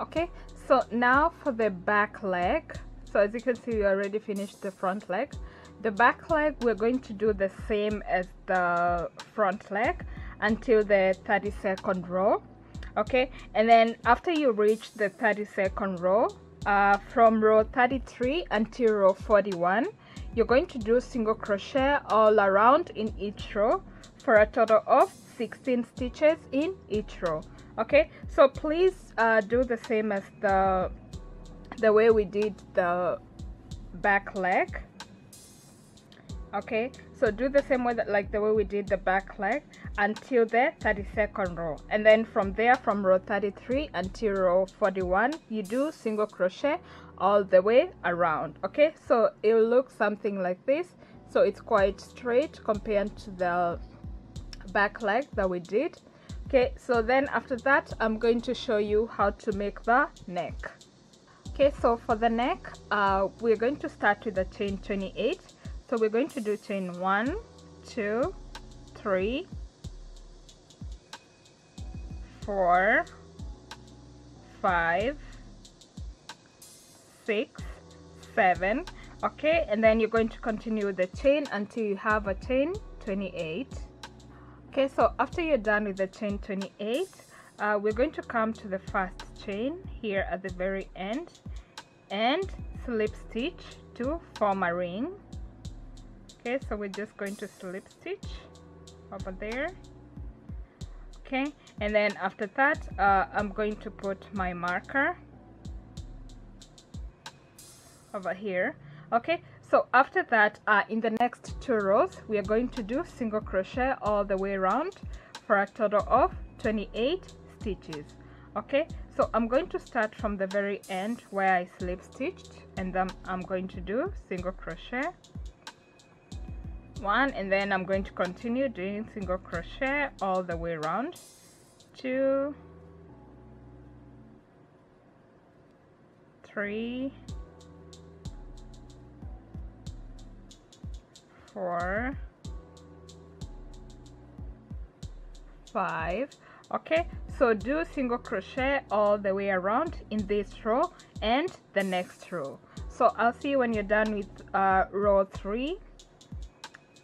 okay so now for the back leg. So as you can see we already finished the front leg. The back leg we're going to do the same as the front leg until the 32nd row. Okay and then after you reach the 32nd row uh, from row 33 until row 41 you're going to do single crochet all around in each row for a total of 16 stitches in each row okay so please uh, do the same as the the way we did the back leg. Okay so do the same way that like the way we did the back leg until the 32nd row. And then from there from row 33 until row 41 you do single crochet all the way around. Okay so it will look something like this. So it's quite straight compared to the back leg that we did okay so then after that I'm going to show you how to make the neck. Okay so for the neck uh, we're going to start with the chain 28 so we're going to do chain one two three four five six seven. Okay and then you're going to continue the chain until you have a chain 28 okay so after you're done with the chain 28 uh, we're going to come to the first chain here at the very end. And slip stitch to form a ring. Okay so we're just going to slip stitch over there. Okay and then after that uh, I'm going to put my marker over here. Okay so after that uh, in the next two rows we are going to do single crochet all the way around for a total of 28 stitches okay? So I'm going to start from the very end where I slip stitched and then I'm going to do single crochet. One and then I'm going to continue doing single crochet all the way around. Two three four five. Okay so do single crochet all the way around in this row and the next row. So I'll see you when you're done with uh, row three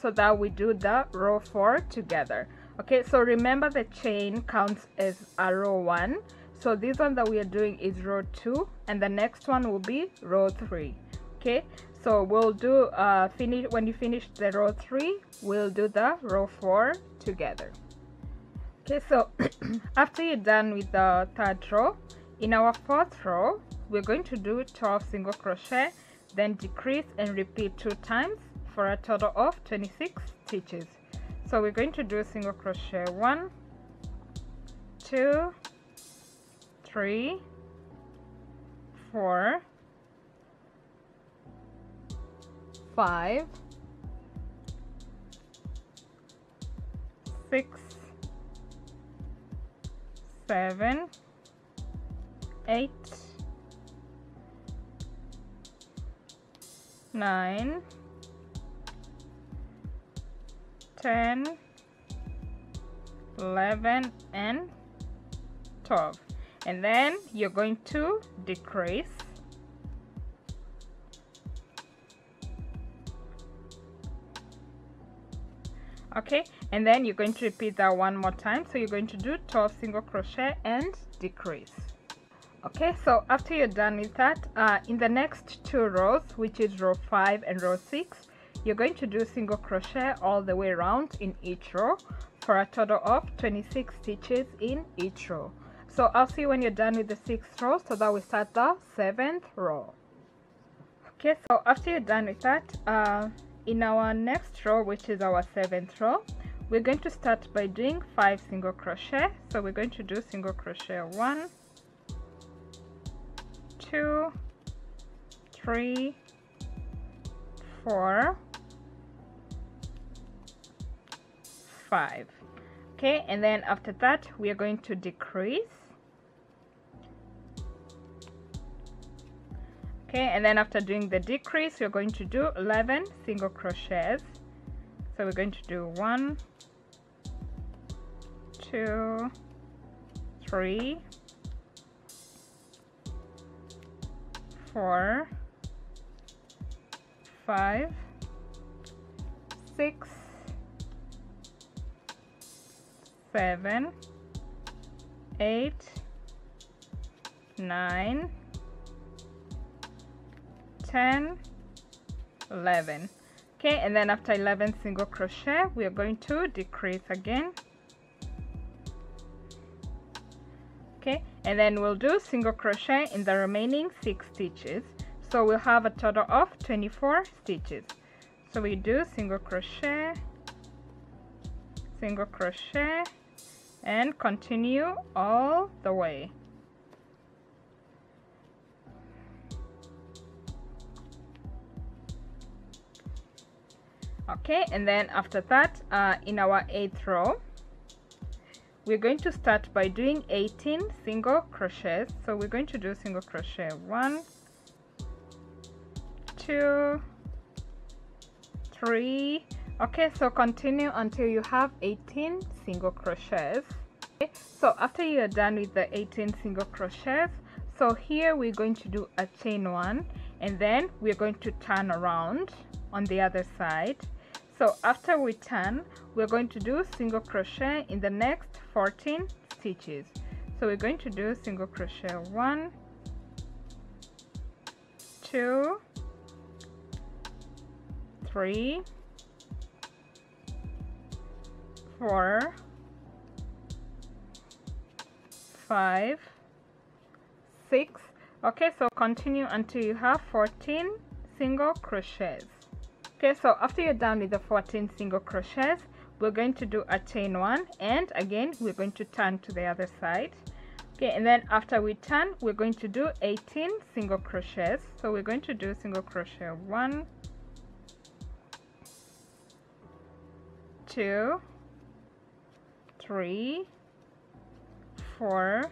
so that we do the row four together. Okay so remember the chain counts as a row one. So this one that we are doing is row two and the next one will be row three. Okay so we'll do uh finish when you finish the row three we'll do the row four together. Okay so after you're done with the third row in our fourth row we're going to do 12 single crochet then decrease and repeat two times for a total of 26 stitches. So we're going to do single crochet one two three four five six seven eight nine 10 11 and 12 and then you're going to decrease okay and then you're going to repeat that one more time. So you're going to do 12 single crochet and decrease. Okay so after you're done with that uh, in the next two rows which is row 5 and row 6 you're going to do single crochet all the way around in each row for a total of 26 stitches in each row. So I'll see you when you're done with the sixth row. So that we start the seventh row. Okay so after you're done with that uh, in our next row which is our seventh row we're going to start by doing five single crochet. So we're going to do single crochet one two three four five. Okay and then after that we are going to decrease okay and then after doing the decrease we're going to do 11 single crochets. So we're going to do one two three four five six seven eight nine ten 11 okay and then after 11 single crochet we are going to decrease again. Okay and then we'll do single crochet in the remaining six stitches. So we'll have a total of 24 stitches. So we do single crochet single crochet and continue all the way okay and then after that uh, in our eighth row we're going to start by doing 18 single crochets. So we're going to do single crochet. One two three. Okay so continue until you have 18 single crochets. Okay, so after you are done with the 18 single crochets so here we're going to do a chain one and then we're going to turn around on the other side so after we turn we're going to do single crochet in the next 14 stitches. So we're going to do single crochet. One two three four five six. Okay so continue until you have 14 single crochets okay so after you're done with the 14 single crochets we're going to do a chain one and again we're going to turn to the other side. Okay and then after we turn we're going to do 18 single crochets. So we're going to do single crochet one two three four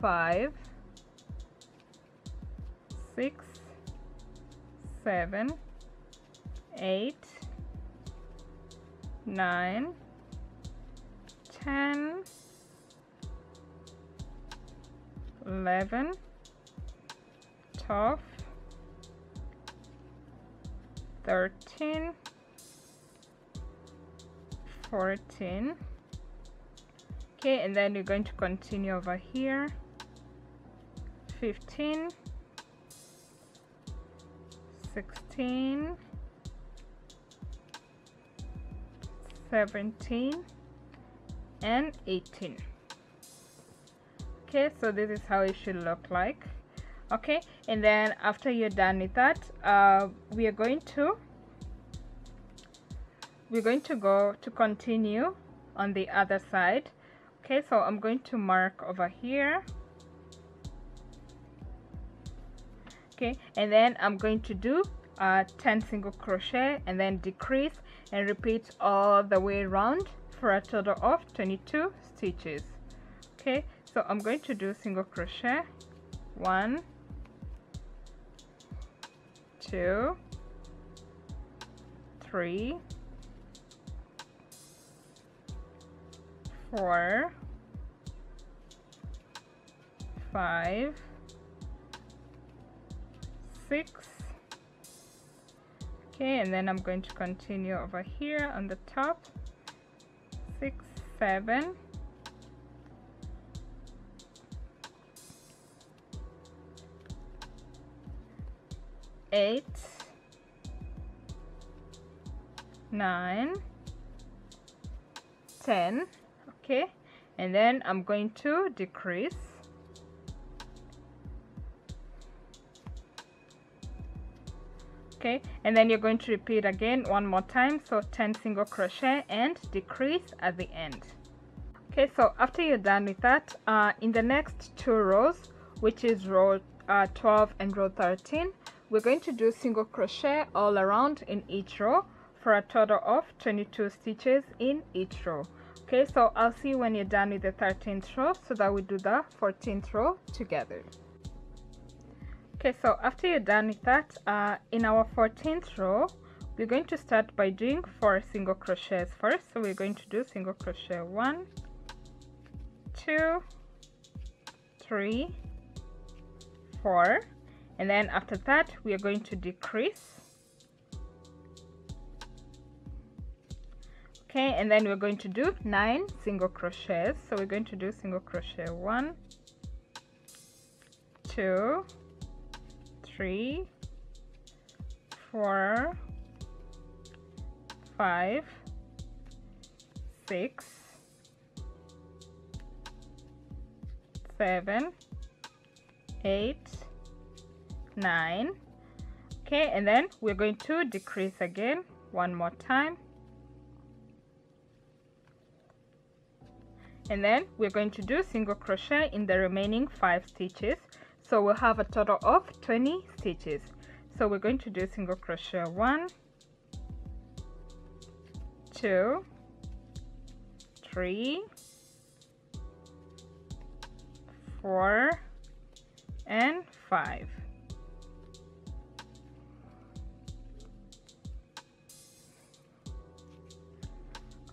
five six seven eight, nine, ten, eleven, twelve, thirteen, fourteen. Okay, and then you're going to continue over here. 15 16 17 and 18 okay so this is how it should look like. Okay and then after you're done with that uh, we are going to we're going to go to continue on the other side. Okay so I'm going to mark over here. Okay and then I'm going to do uh, 10 single crochet and then decrease and repeat all the way around for a total of 22 stitches. Okay so I'm going to do single crochet. One two three four five six okay and then I'm going to continue over here on the top. Six seven. Eight. Nine. Ten. Okay and then I'm going to decrease okay and then you're going to repeat again one more time. So 10 single crochet and decrease at the end. Okay so after you're done with that uh, in the next two rows which is row uh, 12 and row 13 we're going to do single crochet all around in each row for a total of 22 stitches in each row. Okay so I'll see when you're done with the 13th row. So that we do the 14th row together okay so after you're done with that uh, in our 14th row we're going to start by doing four single crochets first. So we're going to do single crochet one two three four. And then after that we are going to decrease. Okay and then we're going to do nine single crochets. So we're going to do single crochet one two three four five six seven eight nine. Okay and then we're going to decrease again one more time. And then we're going to do single crochet in the remaining five stitches so we'll have a total of 20 stitches. So we're going to do single crochet. One two three four and five.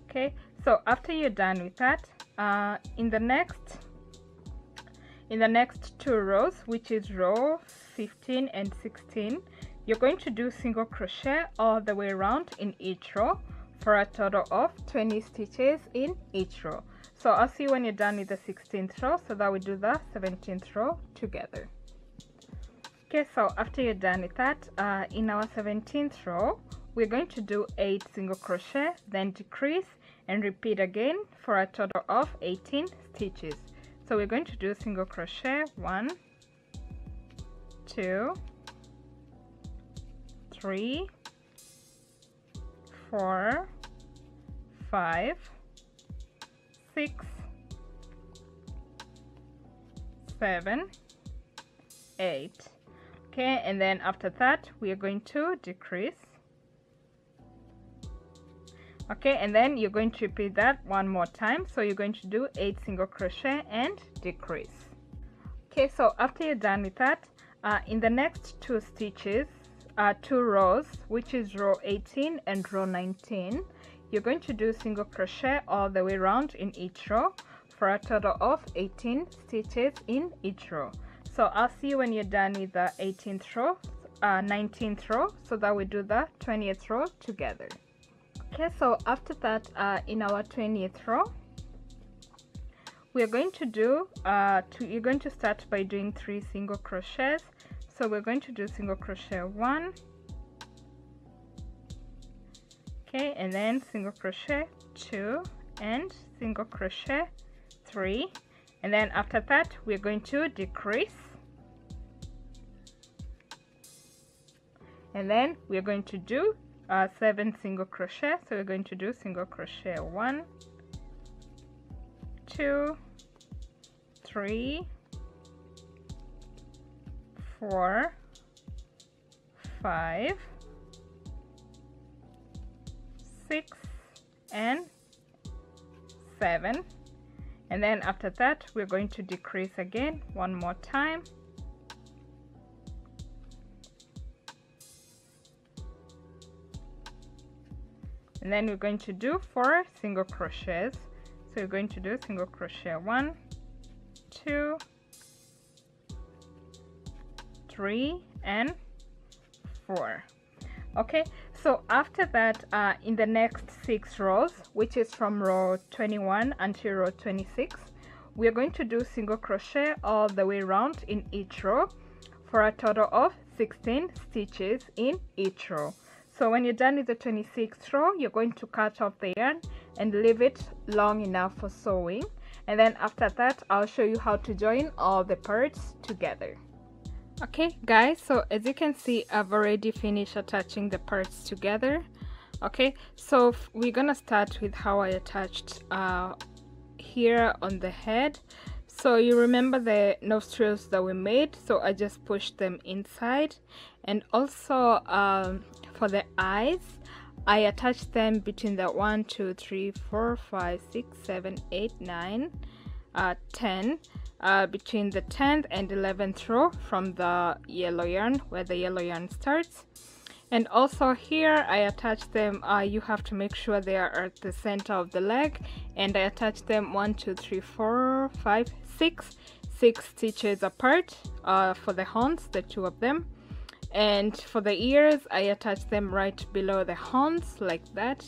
Okay so after you're done with that uh, in the next in the next two rows which is row 15 and 16 you're going to do single crochet all the way around in each row for a total of 20 stitches in each row. So I'll see you when you're done with the 16th row. So that we do the 17th row together. Okay so after you're done with that uh, in our 17th row we're going to do 8 single crochet then decrease and repeat again for a total of 18 stitches so we're going to do single crochet. One two three four five six seven eight. Okay and then after that we are going to decrease okay and then you're going to repeat that one more time. So you're going to do eight single crochet and decrease. Okay so after you're done with that uh, in the next two stitches uh, two rows which is row 18 and row 19 you're going to do single crochet all the way around in each row for a total of 18 stitches in each row. So I'll see you when you're done with the 18th row uh, 19th row. So that we do the 20th row together okay so after that uh, in our 20th row we're going to do uh, to, you're going to start by doing three single crochets. So we're going to do single crochet one. Okay and then single crochet two and single crochet three. And then after that we're going to decrease. And then we're going to do uh, seven single crochet. So we're going to do single crochet. One two three four five six and seven. And then after that we're going to decrease again one more time and then we're going to do four single crochets. So we're going to do single crochet. One two three and four. Okay so after that uh, in the next six rows which is from row 21 until row 26 we're going to do single crochet all the way around in each row for a total of 16 stitches in each row so when you're done with the 26th row you're going to cut off the yarn and leave it long enough for sewing. And then after that I'll show you how to join all the parts together. Okay guys so as you can see I've already finished attaching the parts together. Okay so we're gonna start with how I attached uh, here on the head. So you remember the nostrils that we made so I just pushed them inside. And also um, for the eyes. I attach them between the 1 2 3 4 5 6 7 8 9 uh, 10 uh, between the 10th and 11th row from the yellow yarn where the yellow yarn starts. And also here I attach them uh, you have to make sure they are at the center of the leg. And I attach them one two three four five six six stitches apart uh, for the horns the two of them and for the ears I attach them right below the horns like that.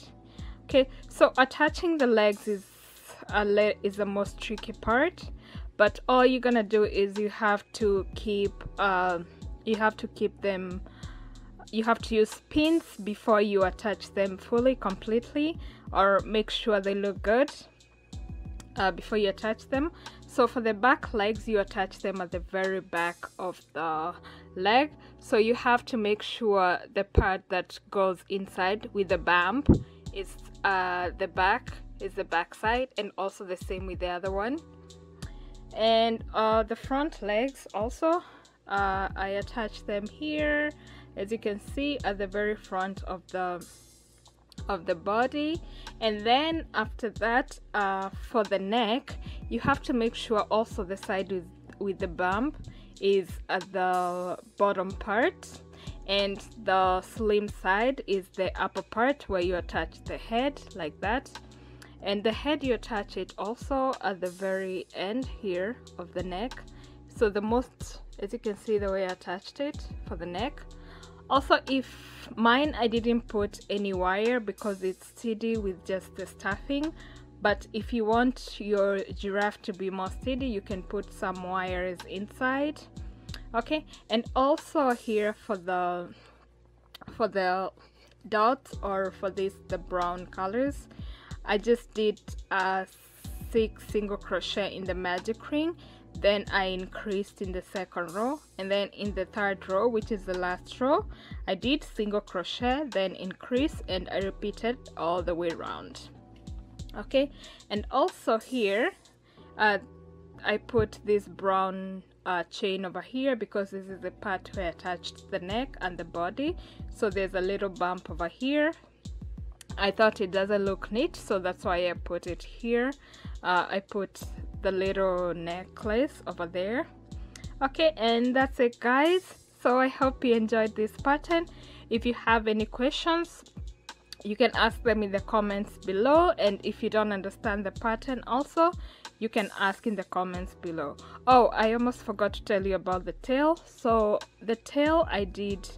Okay so attaching the legs is a is the most tricky part but all you're gonna do is you have to keep uh, you have to keep them you have to use pins before you attach them fully completely or make sure they look good uh, before you attach them. So for the back legs you attach them at the very back of the leg. So you have to make sure the part that goes inside with the bump is uh, the back is the back side and also the same with the other one. And uh, the front legs also uh, I attach them here. As you can see at the very front of the of the body. And then after that uh, for the neck you have to make sure also the side with with the bump is at the bottom part and the slim side is the upper part where you attach the head like that. And the head you attach it also at the very end here of the neck. So the most as you can see the way I attached it for the neck. Also if mine I didn't put any wire because it's steady with just the stuffing but if you want your giraffe to be more steady you can put some wires inside. Okay? And also here for the for the dots or for this the brown colors I just did a six single crochet in the magic ring. Then I increased in the second row. And then in the third row which is the last row I did single crochet then increase and I repeated all the way around okay? And also here uh, I put this brown uh, chain over here because this is the part where I attached the neck and the body. So there's a little bump over here. I thought it doesn't look neat so that's why I put it here. Uh, I put the little necklace over there. Okay and that's it guys. So I hope you enjoyed this pattern. If you have any questions you can ask them in the comments below and if you don't understand the pattern also you can ask in the comments below. Oh I almost forgot to tell you about the tail. So the tail I did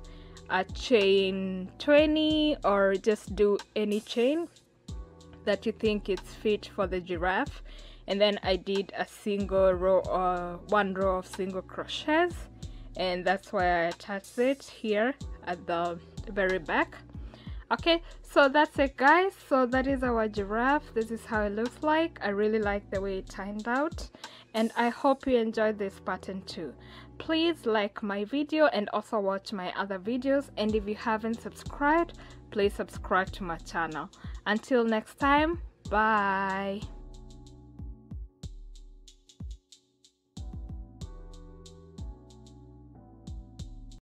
a chain 20 or just do any chain that you think it's fit for the giraffe. And then I did a single row or uh, one row of single crochets and that's why I attached it here at the very back okay so that's it guys. So that is our giraffe. This is how it looks like. I really like the way it turned out and I hope you enjoyed this pattern too. Please like my video and also watch my other videos and if you haven't subscribed please subscribe to my channel. Until next time bye